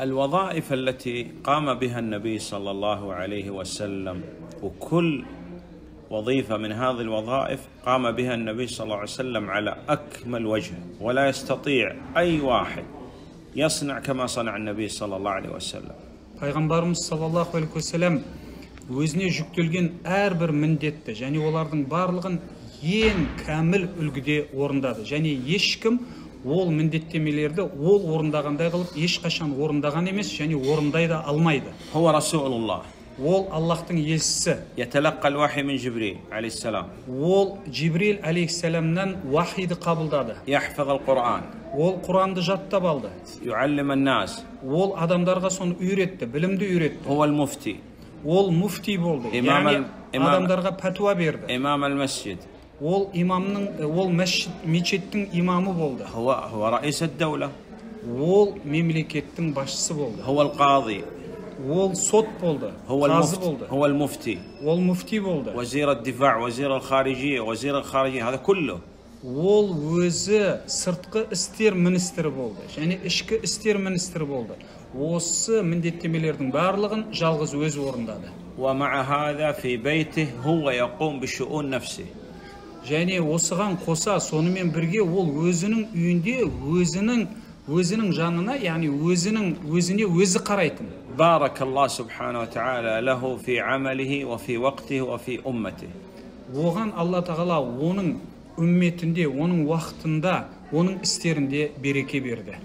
الوظائف التي قام بها النبي صلى الله عليه وسلم وكل وظيفة من هذه الوظائف قام بها النبي صلى الله عليه وسلم على أكمل وجه ولا يستطيع أي واحد يصنع كما صنع النبي صلى الله عليه وسلم пайғамбарымыз саллаллаху алейхи уассалам өзіне жүктелген әрбір міндетті және олардың барлығын ең кәміл үлгіде орындады және ешкім ол міндеттемелерді ол орындағандай қылып ешқашан орындаған емес және орындай да алмайды هو رسول الله ол аллахтың елшісі يتلقى الوحي من جبريل عليه السلام ол жибрил алейхисаламнан уахиді қабылдады يحفظ القرآن ол құранды жаттап алды يعلم الناس ол адамдарға соны үйретті білімді үйретті هو المفتي ол муфти болды Имам яғни әл- имам- адамдарға пәтуа берді إمام المسجد ол имамның ол мәшіт мечеттің имамы болды هو هو رئيس الدولة ол мемлекеттің басшысы болды هو القاضي ол сот болды هو қазы المفتي болды هو المفتي ол муфти болды وزير الدفاع وزير الخارجية وزير الخارجية هذا كله ол өзі сыртқы істер министрі болды және ішкі істер министрі болды осы міндеттемелердің барлығын жалғыз өзі орындады ومع هذا في بيته هو يقوم بشؤون نفسه және осыған қоса сонымен бірге ол өзінің үйінде өзінің өзінің жанына яғни өзінің өзіне өзі қарайтын بارك الله سبحانه وتعالى له في عمله وفي وقته وفي أمته оған алла тағала оның үмметінде оның уақытында оның істерінде береке берді